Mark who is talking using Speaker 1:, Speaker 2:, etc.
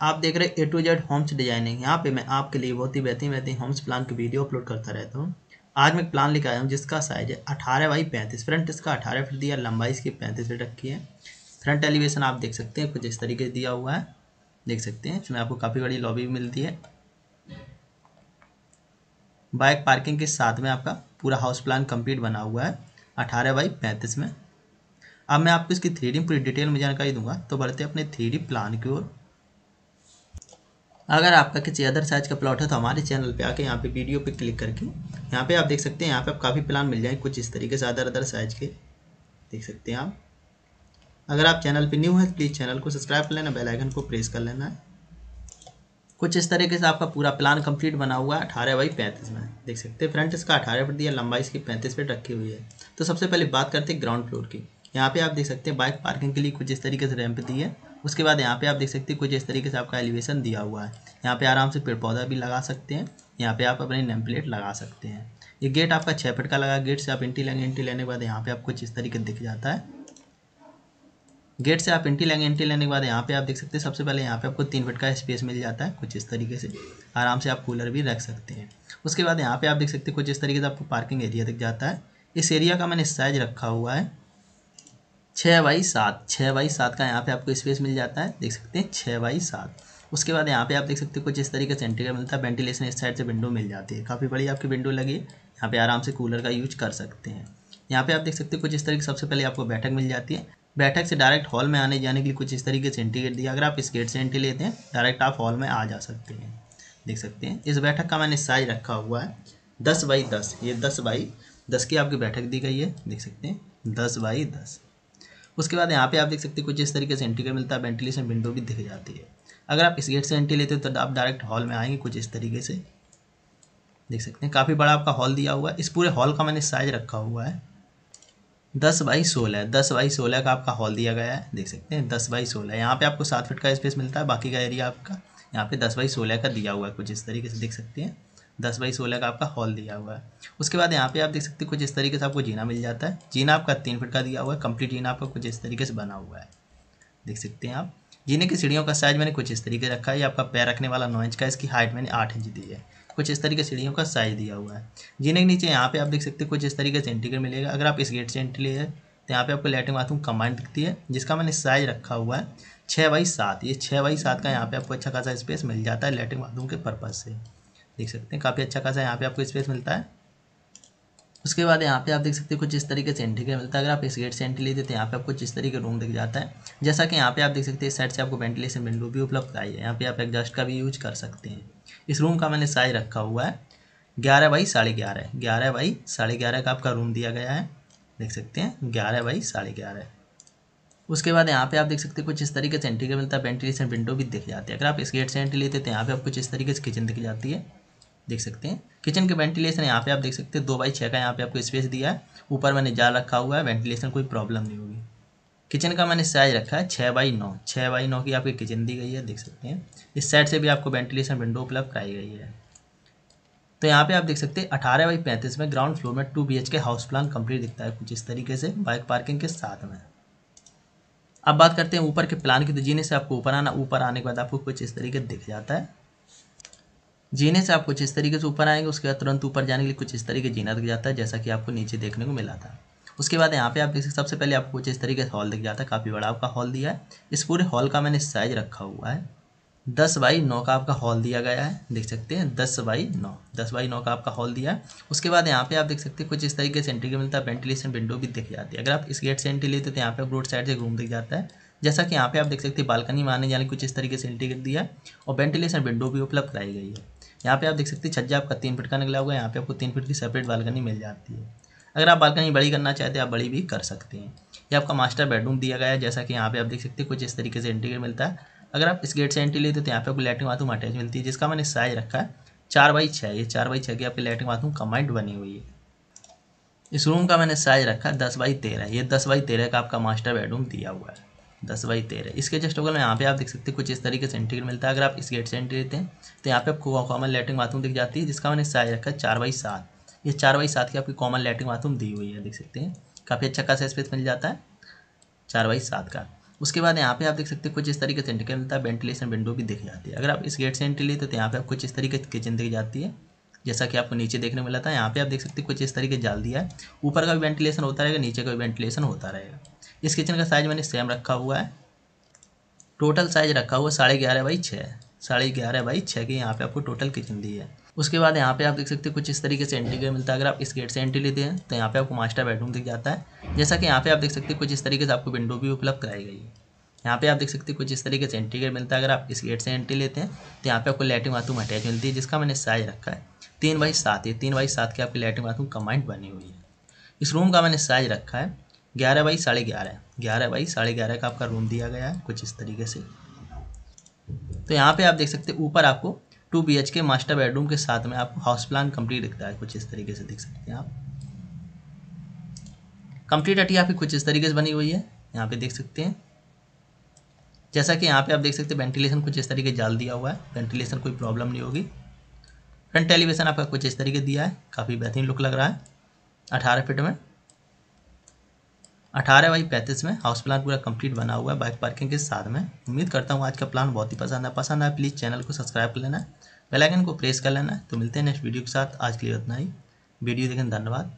Speaker 1: आप देख रहे A to Z homes designing यहाँ पे मैं आपके लिए बहुत ही बेहतरीन बेहतरीन होम्स प्लान की वीडियो अपलोड करता रहता हूँ। आज मैं एक प्लान लेकर आया हूँ जिसका साइज़ है अठारह बाई पैंतीस। फ्रंट इसका अठारह फीट दिया, लंबाई इसकी पैंतीस फीट रखी है। फ्रंट एलिवेशन आप देख सकते हैं, कुछ इस तरीके से दिया हुआ है। देख सकते हैं, इसमें आपको काफ़ी बड़ी लॉबी भी मिलती है। बाइक पार्किंग के साथ में आपका पूरा हाउस प्लान कंप्लीट बना हुआ है अठारह बाई पैंतीस में। अब मैं आपको इसकी थ्री पूरी डिटेल में जानकारी दूँगा। तो बढ़ते अपने थ्री प्लान की ओर। अगर आपका किसी अदर साइज़ का प्लॉट है तो हमारे चैनल पे आके यहाँ पे वीडियो पे क्लिक करके, यहाँ पे आप देख सकते हैं, यहाँ पे आप काफ़ी प्लान मिल जाएँगे कुछ इस तरीके से अदर अदर साइज़ के। देख सकते हैं आप। अगर आप चैनल पे न्यू हैं तो प्लीज़ चैनल को सब्सक्राइब कर लेना बेलाइकन को प्रेस कर लेना है। कुछ इस तरीके से आपका पूरा प्लान कंप्लीट बना हुआ है, अठारह बाई पैंतीस में। देख सकते हैं फ्रंट इसका अठारह फीट दिया, लंबाई इसकी पैंतीस फीट रखी हुई है। तो सबसे पहले बात करते हैं ग्राउंड फ्लोर की। यहाँ पे आप देख सकते हैं बाइक पार्किंग के लिए कुछ इस तरीके से रैंप दी है। उसके बाद यहाँ पे आप देख सकते हैं कुछ इस तरीके से आपका एलिवेशन दिया हुआ है। यहाँ पे आराम से पेड़ पौधा भी लगा सकते हैं। यहाँ पे आप अपनी नेम प्लेट लगा सकते हैं। ये गेट आपका छः फीट का लगा गेट से आप इंटी लेंगे इंटी लेने के बाद यहाँ पे आप कुछ इस तरीके दिख जाता है। गेट से आप इंटी लेंगे इंटी लेने के बाद यहाँ पे आप देख सकते हैं सबसे पहले यहाँ पे आपको तीन फीट का स्पेस मिल जाता है, कुछ इस तरीके से। आराम से आप कूलर भी रख सकते हैं। उसके बाद यहाँ पे आप देख सकते हैं कुछ इस तरीके से आपको पार्किंग एरिया दिख जाता है। इस एरिया का मैंने साइज़ रखा हुआ है। छः बाई सात छः बाई सात का यहाँ पे आपको स्पेस मिल जाता है। देख सकते हैं छः बाई सात। उसके बाद यहाँ पे आप देख सकते हैं कुछ इस तरीके से इंटीरियर मिलता है वेंटिलेशन इस साइड से विंडो मिल जाती है। काफ़ी बड़ी आपकी विंडो लगी है, यहाँ पे आराम से कूलर का यूज़ कर सकते हैं। यहाँ पे आप देख सकते हैं कुछ इस तरीके सबसे पहले आपको बैठक मिल जाती है। बैठक से डायरेक्ट हॉल में आने जाने के लिए कुछ इस तरीके से एंट्री गेट दिया। अगर आप इस गेट से एंट्री लेते हैं डायरेक्ट आप हॉल में आ जा सकते हैं। देख सकते हैं, इस बैठक का मैंने साइज़ रखा हुआ है, दस बाई दस। ये दस बाई दस की आपकी बैठक दी गई है। देख सकते हैं, दस बाई दस। उसके बाद यहाँ पे आप देख सकते हैं कुछ इस तरीके से एंट्री का मिलता है वेंटिलेशन विंडो भी दिख जाती है। अगर आप इस गेट से एंट्री लेते हो तो आप डायरेक्ट हॉल में आएँगे, कुछ इस तरीके से देख सकते हैं। काफ़ी बड़ा आपका हॉल दिया हुआ है। इस पूरे हॉल का मैंने साइज़ रखा हुआ है। दस बाई सोलह दस बाई सोलह का आपका हॉल दिया गया है। देख सकते हैं, दस बाई सोलह यहाँ पे आपको सात फीट का स्पेस मिलता है। बाकी का एरिया आपका यहाँ पे दस बाई सोलह का दिया हुआ है। कुछ इस तरीके से देख सकते हैं। दस बाई सोलह का आपका हॉल दिया हुआ है। उसके बाद यहाँ पे आप देख सकते हैं कुछ इस तरीके से आपको जीना मिल जाता है। जीना आपका तीन फीट का दिया हुआ है। कंप्लीट जीना आपका कुछ इस तरीके से बना हुआ है। देख सकते हैं आप। जीने की सीढ़ियों का साइज़ मैंने कुछ इस तरीके रखा है। ये आपका पैर रखने वाला नौ इंच का इसकी हाइट मैंने आठ इंच दी है। कुछ इस तरीके सीढ़ियों का साइज़ दिया हुआ है। जीने के नीचे यहाँ पे आप देख सकते हैं कुछ इस तरीके से एंट्री मिलेगा। अगर आप इस गेट से एंट्री लिए तो यहाँ पे आपको लेटरिन बाथरूम कम्बाइंड दिखती है, जिसका मैंने साइज़ रखा हुआ है। छः बाई सात। ये छः बाई सात का यहाँ पे आपको अच्छा खासा स्पेस मिल जाता है लेटरिन बाथरूम के पर्पज़ से। देख सकते हैं। काफ़ी अच्छा खासा यहाँ पे आपको स्पेस मिलता है। उसके बाद यहाँ पे आप देख सकते हैं कुछ इस तरीके से एंट्री का मिलता है। अगर आप इस गेट से एंट्री लेते तो यहाँ पे आपको इस तरीके रूम दिख जाता है। जैसा कि यहाँ पे आप देख सकते हैं, इस साइड से आपको वेंटिलेशन विंडो भी उपलब्ध आई है। यहाँ पे आप एग्जॉस्ट का भी यूज़ कर सकते हैं। इस रूम का मैंने साइज़ रखा हुआ है। ग्यारह बाई साढ़े ग्यारह ग्यारह बाई साढ़े ग्यारह का आपका रूम दिया गया है। देख सकते हैं, ग्यारह बाई साढ़े ग्यारह उसके बाद यहाँ पे आप देख सकते हैं, कुछ इस तरीके से एंट्री का मिलता है। वेंटिलेशन विंडो भी दिख जाती है। अगर आप इस गेट से एंट्री लेते तो यहाँ पे आप कुछ इस तरीके से किचन दिख जाती है। देख सकते हैं। किचन के वेंटिलेशन यहाँ पे आप देख सकते हैं, दो बाई छः का यहाँ पे आपको स्पेस दिया है। ऊपर मैंने जाल रखा हुआ है वेंटिलेशन कोई प्रॉब्लम नहीं होगी। किचन का मैंने साइज़ रखा है छः बाई नौ। छः बाई नौ की आपकी किचन दी गई है, देख सकते हैं। इस साइड से भी आपको वेंटिलेशन विंडो उपलब्ध कराई गई है। तो यहाँ पे आप देख सकते हैं, अठारह बाई पैंतीस में ग्राउंड फ्लोर में two B K house plan complete दिखता है कुछ इस तरीके से बाइक पार्किंग के साथ में। अब बात करते हैं ऊपर के प्लान की तो जीने से आपको ऊपर आना, ऊपर आने के बाद आपको कुछ इस तरीके दिख जाता है। जीने से आप कुछ इस तरीके से ऊपर आएँगे, उसके बाद तुरंत ऊपर जाने के लिए कुछ इस तरीके जीना दिख जाता है, जैसा कि आपको नीचे देखने को मिला था। उसके बाद यहाँ पे आप देख सकते सबसे पहले आपको कुछ इस तरीके से हॉल दिख जाता है, काफ़ी बड़ा आपका हॉल दिया है। इस पूरे हॉल का मैंने साइज़ रखा हुआ है। दस बाई नौ का आपका हॉल दिया गया है, देख सकते हैं, दस बाई नौ, दस बाई नौ का आपका हॉल दिया है। उसके बाद यहाँ पे आप देख सकते हैं, कुछ इस तरीके से एंट्री मिलता है वेंटिलेशन विंडो भी दिख जाती है। अगर आप इस गेट से एंट्री लेते तो यहाँ पे रोड साइड से रूम दिख जाता है। जैसा कि यहाँ पे आप देख सकते हैं, बालकनी में आने जाने कुछ इस तरीके से एंट्री कर दिया और वेंटिलेशन विंडो भी उपलब्ध कराई गई है। यहाँ पे आप देख सकते हैं, छज्जा आपका तीन फीट का निकला हुआ है, यहाँ पे आपको तीन फीट की सेपरेट बालकनी मिल जाती है। अगर आप बालकनी बड़ी करना चाहते हैं, आप बड़ी भी कर सकते हैं। ये आपका मास्टर बेडरूम दिया गया है, जैसा कि यहाँ पे आप देख सकते हैं, कुछ इस तरीके से एंट्री मिलता है। अगर आप इस गेट से एंट्री लेते तो यहाँ पे आपको लेटरिन बाथरूम अटैच मिलती है, जिसका मैंने साइज़ रखा है, चार बाई छः ये चार बाई छः की आपकी लेटरिन बाथरूम कमाइंड बनी हुई है। इस रूम का मैंने साइज़ रखा है, दस बाई तेरह। ये दस बाई तेरह का आपका मास्टर बेडरूम दिया हुआ है। दस बाई तेरह। इसके जस्ट बगल में यहाँ पे आप देख सकते हैं, कुछ इस तरीके से एंट्री मिलता है। अगर आप इस गेट से एंट्री लेते हैं तो यहाँ पे आपको कॉमन लेटरिन बाथरूम दिख जाती है, जिसका मैंने साइज़ रखा है चार बाई सात। ये चार बाई सात की आपकी कॉमन लेटरिन बाथरूम दी हुई है, देख सकते हैं। काफ़ी अच्छा खासा स्पेस मिल जाता है, चार बाई सात का। उसके बाद यहाँ पे आप देख सकते हैं, कुछ इस तरीके से इंडिकेटर मिलता है वेंटिलेशन विंडो भी दिख जाती है। अगर आप इस गेट से एंट्री लेते तो यहाँ पे आप कुछ इस तरीके की किचन दिख जाती है, जैसा कि आपको नीचे देखने मिला था। यहाँ पे आप देख सकते हैं, कुछ इस तरीके जाल दिया है। ऊपर का भी वेंटिलेशन होता रहेगा, नीचे का भी वेंटिलेशन होता रहेगा। इस किचन का साइज़ मैंने सेम रखा हुआ है। टोटल साइज़ रखा हुआ साढ़े ग्यारह बाई छः साढ़े ग्यारह बाई छः की यहाँ पे आपको टोटल किचन दी है। उसके बाद यहाँ पे आप देख सकते हैं कुछ इस तरीके से एंट्री गेट मिलता है। अगर आप इस गेट से एंट्री लेते हैं तो यहाँ पे आपको मास्टर बेडरूम दिख जाता है। जैसा कि यहाँ पे आप देख सकते हैं कुछ इस तरीके से आपको विंडो भी उपलब्ध कराई गई है। यहाँ पे आप देख सकते हैं कुछ इस तरीके से एंट्री गेट मिलता है। अगर आप इस गेट से एंट्री लेते हैं तो यहाँ पे आपको लैट्रिन बाथरूम अटैच मिलती है, जिसका मैंने साइज़ रखा है। तीन बाई सात है। तीन बाई सात की आपकी लैट्रिन बाथरूम कमांड बनी हुई है। इस रूम का मैंने साइज़ रखा है। ग्यारह बाई साढ़े ग्यारह। ग्यारह बाई साढ़े ग्यारह का आपका रूम दिया गया है, कुछ इस तरीके से। तो यहाँ पे आप देख सकते हैं, ऊपर आपको two B K master bedroom के साथ में आपको हाउस प्लान कंप्लीट दिखता है, कुछ इस तरीके से देख सकते हैं आप। कंप्लीट अटी आपकी कुछ इस तरीके से बनी हुई है, यहाँ पे देख सकते हैं। जैसा कि यहाँ पे आप देख सकते हैं वेंटिलेशन कुछ इस तरीके जाल दिया हुआ है वेंटिलेशन कोई प्रॉब्लम नहीं होगी। फ्रंट टेलीविज़न आपका कुछ इस तरीके दिया है, काफ़ी बेहतरीन लुक लग रहा है, अठारह फिट में। अठारह बाई पैंतीस में हाउस प्लान पूरा कंप्लीट बना हुआ है बाइक पार्किंग के साथ में। उम्मीद करता हूँ आज का प्लान बहुत ही पसंद है। पसंद है प्लीज़ चैनल को सब्सक्राइब कर लेना। बेल आइकन को प्रेस कर लेना। तो मिलते हैं नेक्स्ट वीडियो के साथ। आज के लिए उतना ही। वीडियो देखें, धन्यवाद।